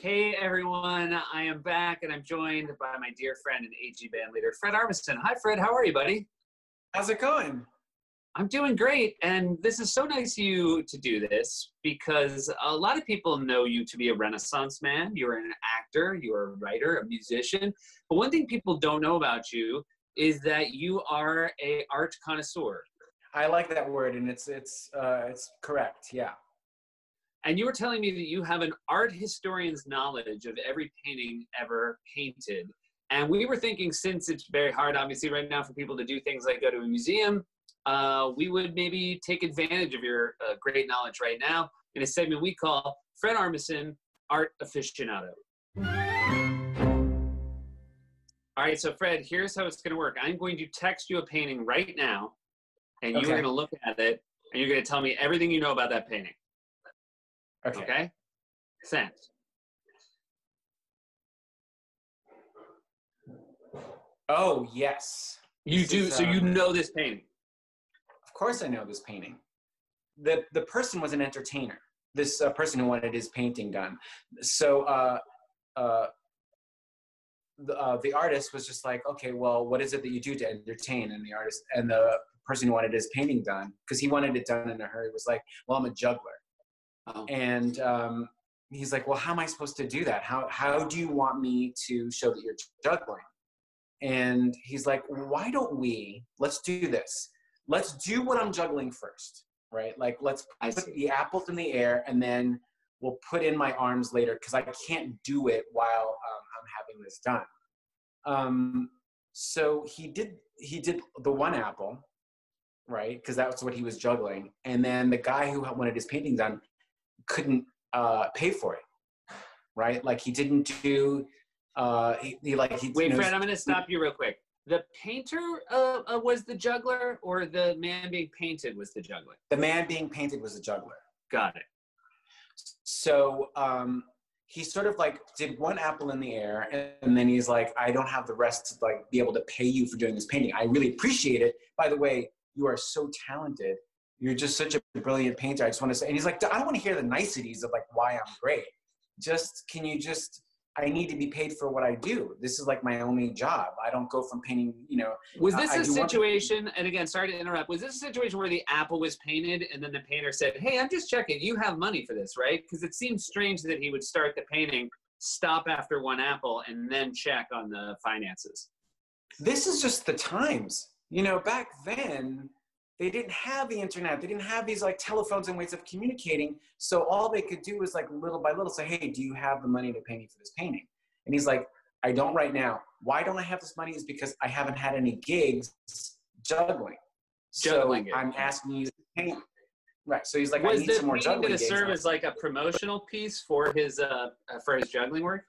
Hey everyone, I am back and I'm joined by my dear friend and 8G band leader, Fred Armisen. Hi Fred, how are you, buddy? How's it going? I'm doing great, and this is so nice of you to do this because a lot of people know you to be a Renaissance man. You're an actor, you're a writer, a musician. But one thing people don't know about you is that you are a art connoisseur. I like that word, and it's it's uh, it's correct. Yeah. And you were telling me that you have an art historian's knowledge of every painting ever painted. And we were thinking, since it's very hard, obviously, right now for people to do things like go to a museum, uh, we would maybe take advantage of your uh, great knowledge right now in a segment we call Fred Armisen Art Aficionado. All right, so Fred, here's how it's going to work. I'm going to text you a painting right now, and you're going to look at it, and you're going to tell me everything you know about that painting. Okay. Okay? Sent. Oh yes. You This do, is, so you um, know this painting. Of course, I know this painting. the The person was an entertainer. This uh, person who wanted his painting done. So uh, uh, the uh, the artist was just like, okay, well, what is it that you do to entertain? And the artist and the person who wanted his painting done, because he wanted it done in a hurry, was like, well, I'm a juggler. Oh. and um, he's like, "Well, how am I supposed to do that? How how do you want me to show that you're juggling?" And he's like, "Why don't we? Let's do this. Let's do what I'm juggling first, right? Like, let's put the apples in the air, and then we'll put in my arms later because I can't do it while um, I'm having this done." Um, so he did he did the one apple, right? Because that's what he was juggling, and then the guy who wanted his painting done couldn't uh, pay for it, right? Like he didn't do, uh, he, he like he. Wait, you know, Fred, I'm going to stop you real quick. The painter uh, uh, was the juggler, or the man being painted was the juggler? the man being painted was a juggler. Got it. So um, he sort of like did one apple in the air, and, and then he's like, I don't have the rest to like be able to pay you for doing this painting. I really appreciate it. By the way, you are so talented. You're just such a brilliant painter. I just want to say, and he's like, I don't want to hear the niceties of like why I'm great. Just can you just? I need to be paid for what I do. This is like my only job. I don't go from painting, you know. Was this I a want- situation, and again, sorry to interrupt, was this a situation where the apple was painted and then the painter said, Hey, I'm just checking, you have money for this, right? Because it seems strange that he would start the painting, stop after one apple, and then check on the finances. this is just the times. You know, back then, they didn't have the internet. They didn't have these like telephones and ways of communicating. So all they could do was like little by little say, hey, do you have the money to pay me for this painting? And he's like, I don't right now. Why don't I have this money? Is because I haven't had any gigs juggling. Juggling so gigs. I'm asking you to paint. Right. So he's like, I was need the some more juggling going to serve as like a promotional piece for his uh, for his juggling work?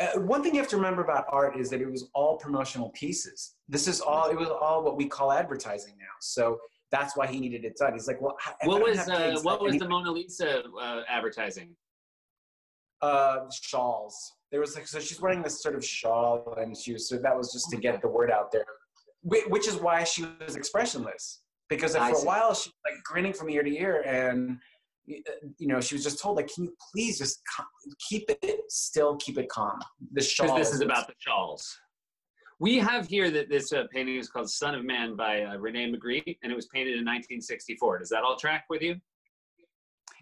Uh, one thing you have to remember about art is that it was all promotional pieces. This is all it was all what we call advertising now. So that's why he needed it done. He's like, well, What was uh, what was the Mona Lisa uh, advertising? uh, shawls? There was like so she's wearing this sort of shawl, and she was so that was just to get the word out there, Whi- which is why she was expressionless because for a while she was like grinning from ear to ear and. Uh, You know, she was just told, like, can you please just keep it still, keep it calm. The shawl. Because this is about the shawls. We have here that this uh, painting is called Son of Man by uh, Rene Magritte, and it was painted in 1964. Does that all track with you?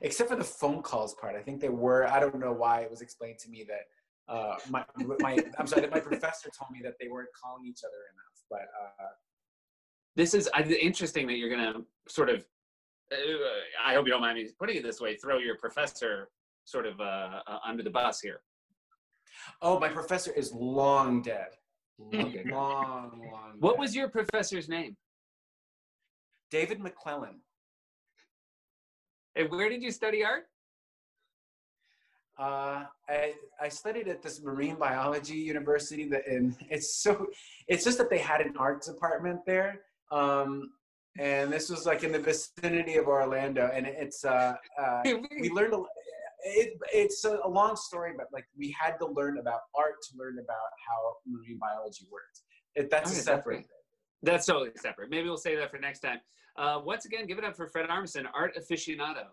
except for the phone calls part. I think they were. I don't know why it was explained to me that uh, my my I'm sorry that my professor told me that they weren't calling each other enough. But uh, This is interesting that you're going to sort of, I hope you don't mind me putting it this way, throw your professor sort of uh, uh, under the bus here. oh, my professor is long dead. Okay. Long, long. What dead. was your professor's name? David McClellan? And where did you study art? Uh, I I studied at this marine biology university that and it's so it's just that they had an art department there. Um, and this was like in the vicinity of Orlando, and it's uh, uh, we learned a, it, it's a, a long story but like we had to learn about art to learn about how marine biology works it, that's Okay, separate that's That's totally separate. Maybe we'll save that for next time. Uh, once again, give it up for Fred Armisen, art aficionado.